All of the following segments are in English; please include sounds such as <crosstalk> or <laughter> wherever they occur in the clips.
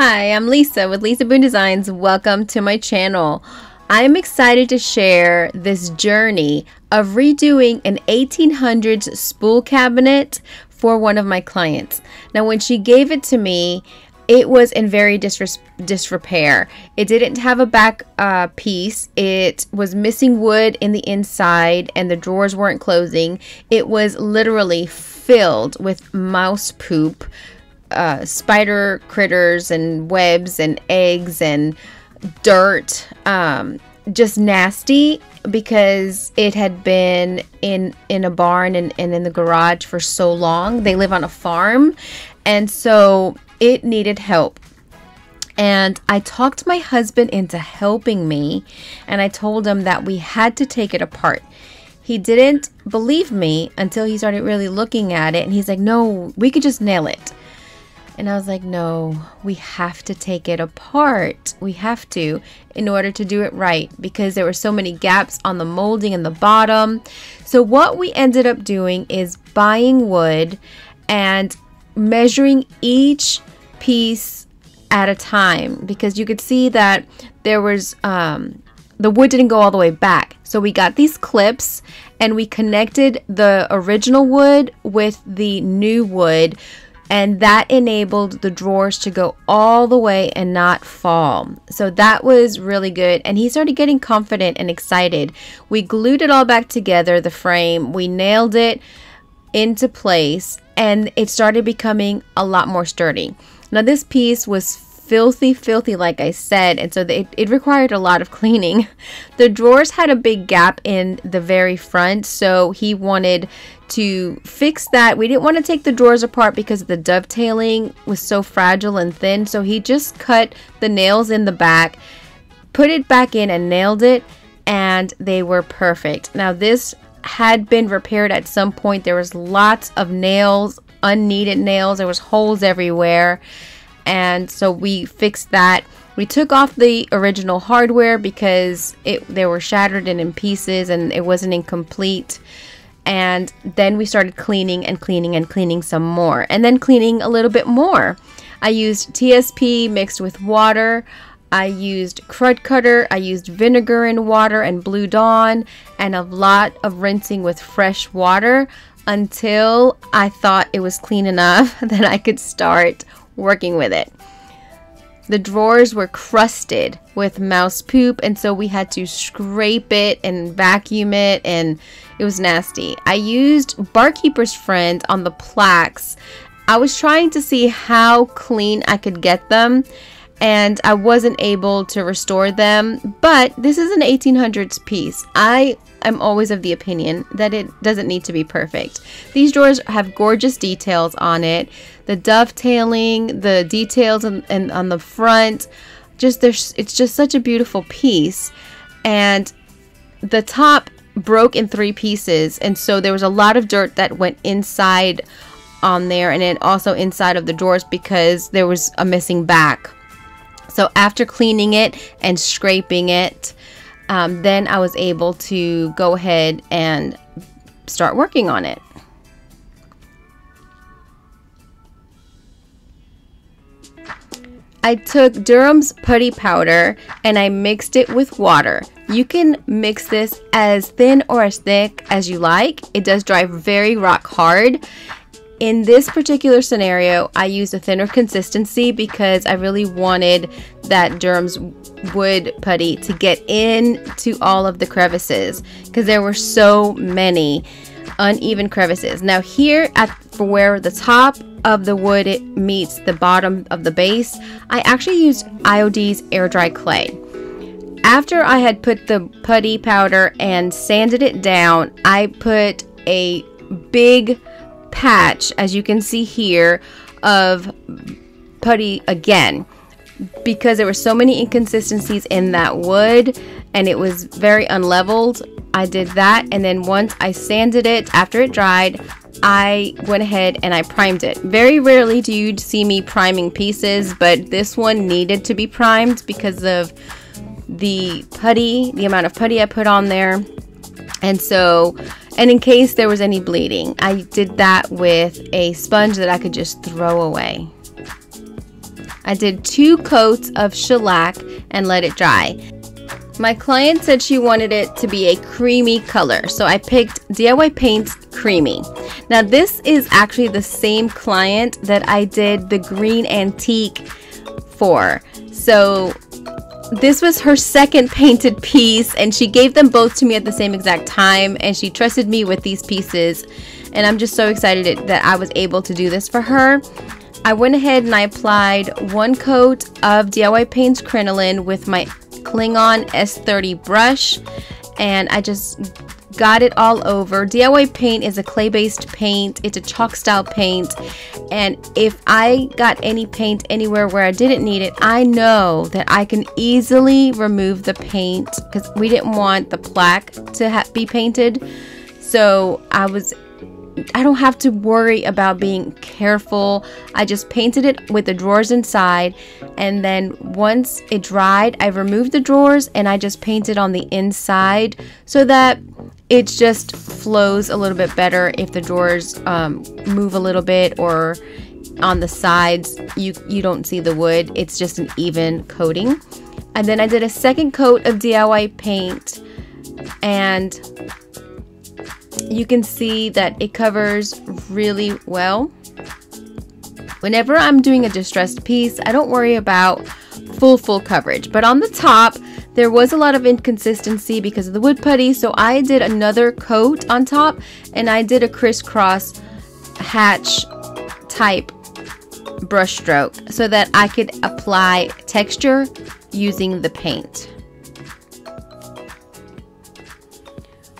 Hi, I'm Leesa with Leesa Boone Designs. Welcome to my channel. I'm excited to share this journey of redoing an 1800s spool cabinet for one of my clients. Now, when she gave it to me, it was in very disres- disrepair. It didn't have a back uh, piece. It was missing wood in the inside, and the drawers weren't closing. It was literally filled with mouse poop uh, spider critters and webs and eggs and dirt. Um, just nasty because it had been in in a barn and, and in the garage for so long. They live on a farm, and so it needed help. And I talked my husband into helping me, and I told him that we had to take it apart. He didn't believe me until he started really looking at it, and he's like, No, we could just nail it. And I was like, no, we have to take it apart. We have to in order to do it right because there were so many gaps on the molding and the bottom. So, what we ended up doing is buying wood and measuring each piece at a time because you could see that there was um, the wood didn't go all the way back. So we got these clips and we connected the original wood with the new wood and that enabled the drawers to go all the way and not fall. So that was really good. And he started getting confident and excited. We glued it all back together, the frame, we nailed it into place, and it started becoming a lot more sturdy. Now, this piece was filthy, filthy, like I said, and so it, it required a lot of cleaning. <laughs> The drawers had a big gap in the very front, so he wanted to fix that. We didn't want to take the drawers apart because the dovetailing was so fragile and thin, so he just cut the nails in the back, put it back in, and nailed it, and they were perfect. Now, this had been repaired at some point. There was lots of nails, unneeded nails, there was holes everywhere and so we fixed that. We took off the original hardware because it they were shattered and in pieces and it wasn't incomplete. And then we started cleaning and cleaning and cleaning some more, and then cleaning a little bit more. I used TSP mixed with water. I used Krud Kutter, I used vinegar and water and blue dawn, and a lot of rinsing with fresh water until I thought it was clean enough <laughs> that I could start working with it. The drawers were crusted with mouse poop, and so we had to scrape it and vacuum it, and it was nasty. I used Barkeeper's Friend on the plaques. I was trying to see how clean I could get them, and I wasn't able to restore them. But this is an 1800s piece. I am always of the opinion that it doesn't need to be perfect. These drawers have gorgeous details on it. The dovetailing, the details and on, on the front, just there's it's just such a beautiful piece. And the top broke in three pieces and so there was a lot of dirt that went inside on there and then also inside of the drawers because there was a missing back. So after cleaning it and scraping it, um, then I was able to go ahead and start working on it. I took Durham's putty powder and I mixed it with water. You can mix this as thin or as thick as you like. It does dry very rock hard in this particular scenario, I used a thinner consistency because I really wanted that Durham's wood putty to get into all of the crevices because there were so many uneven crevices. Now here at for where the top of the wood meets the bottom of the base, I actually used IOD's air dry clay. After I had put the putty powder and sanded it down, I put a big patch, as you can see here, of putty again because there were so many inconsistencies in that wood and it was very unleveled. I did that and then once I sanded it after it dried, I went ahead and I primed it. Very rarely do you see me priming pieces, but this one needed to be primed because of the putty, the amount of putty I put on there. And so and in case there was any bleeding, I did that with a sponge that I could just throw away. I did two coats of shellac and let it dry. My client said she wanted it to be a creamy color, so I picked DIY Paints Creamy. Now this is actually the same client that I did the green antique for. So this was her second painted piece and she gave them both to me at the same exact time and she trusted me with these pieces and I'm just so excited that I was able to do this for her. I went ahead and I applied one coat of DIY Paints Crinoline with my Cling On S30 brush and I just got it all over. DIY paint is a clay-based paint. It's a chalk style paint. And if I got any paint anywhere where I didn't need it, I know that I can easily remove the paint because we didn't want the plaque to be painted. So I was I don't have to worry about being careful. I just painted it with the drawers inside and then once it dried, I removed the drawers and I just painted on the inside so that it just flows a little bit better if the drawers um, move a little bit or on the sides you you don't see the wood it's just an even coating and then I did a second coat of DIY paint and you can see that it covers really well. Whenever I'm doing a distressed piece, I don't worry about full, full coverage. But on the top, there was a lot of inconsistency because of the wood putty. So I did another coat on top and I did a crisscross hatch type brush stroke so that I could apply texture using the paint.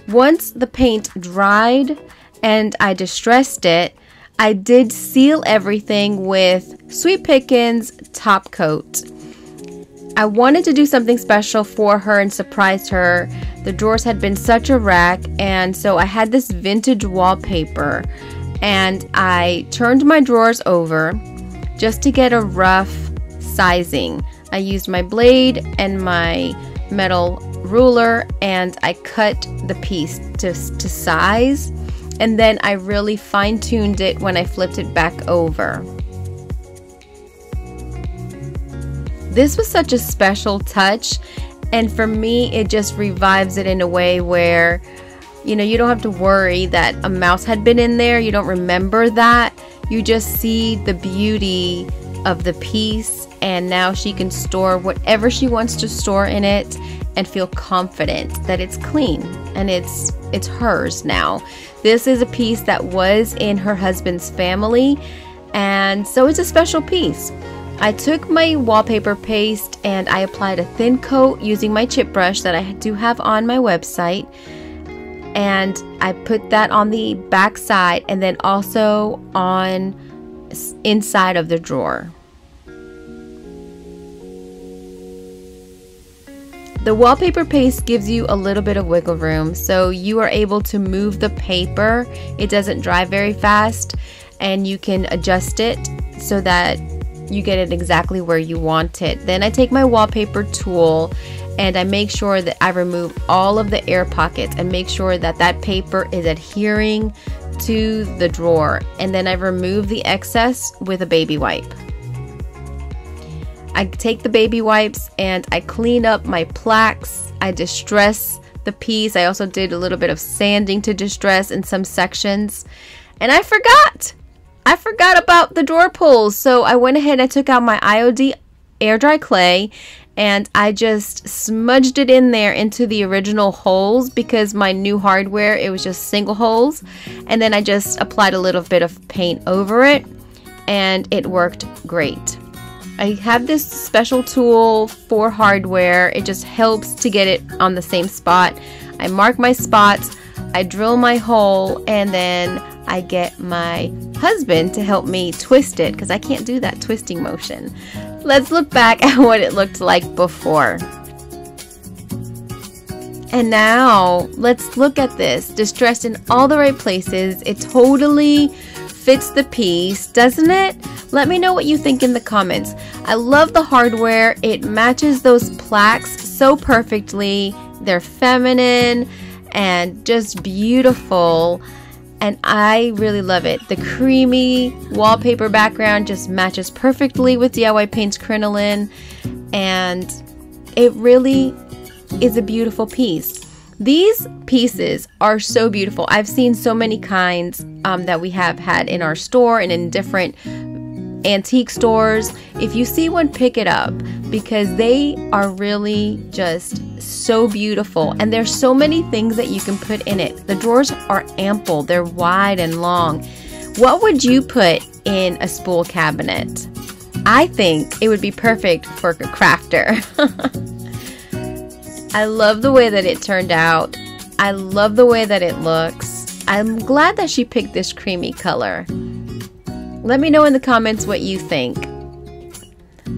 Once the paint dried and I distressed it, I did seal everything with Sweet Pickins top coat. I wanted to do something special for her and surprise her. The drawers had been such a wreck, and so I had this vintage wallpaper and I turned my drawers over just to get a rough sizing. I used my blade and my metal ruler and I cut the piece to, to size and then I really fine-tuned it when I flipped it back over. This was such a special touch and for me it just revives it in a way where you know you don't have to worry that a mouse had been in there you don't remember that you just see the beauty of the piece and now she can store whatever she wants to store in it and feel confident that it's clean and it's it's hers now. This is a piece that was in her husband's family and so it's a special piece. I took my wallpaper paste and I applied a thin coat using my chip brush that I do have on my website and I put that on the back side and then also on inside of the drawer. The wallpaper paste gives you a little bit of wiggle room so you are able to move the paper. It doesn't dry very fast and you can adjust it so that you get it exactly where you want it. Then I take my wallpaper tool and I make sure that I remove all of the air pockets and make sure that that paper is adhering to the drawer. And then I remove the excess with a baby wipe. I take the baby wipes and I clean up my plaques. I distress the piece. I also did a little bit of sanding to distress in some sections. And I forgot. I forgot about the drawer pulls. So I went ahead and I took out my IOD air dry clay and I just smudged it in there into the original holes because my new hardware it was just single holes and then I just applied a little bit of paint over it and it worked great. I have this special tool for hardware. It just helps to get it on the same spot. I mark my spots, I drill my hole, and then I get my husband to help me twist it because I can't do that twisting motion. Let's look back <laughs> at what it looked like before. And now let's look at this. Distressed in all the right places. It totally fits the piece, doesn't it? Let me know what you think in the comments. I love the hardware. It matches those plaques so perfectly. They're feminine and just beautiful. And I really love it. The creamy wallpaper background just matches perfectly with DIY Paints crinoline and it really is a beautiful piece. These pieces are so beautiful. I've seen so many kinds um, that we have had in our store and in different antique stores. If you see one, pick it up because they are really just so beautiful. And there's so many things that you can put in it. The drawers are ample, they're wide and long. What would you put in a spool cabinet? I think it would be perfect for a crafter. <laughs> I love the way that it turned out. I love the way that it looks. I'm glad that she picked this creamy color. Let me know in the comments what you think.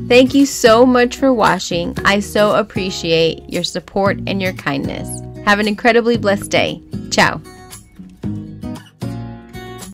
Thank you so much for watching. I so appreciate your support and your kindness. Have an incredibly blessed day. Ciao.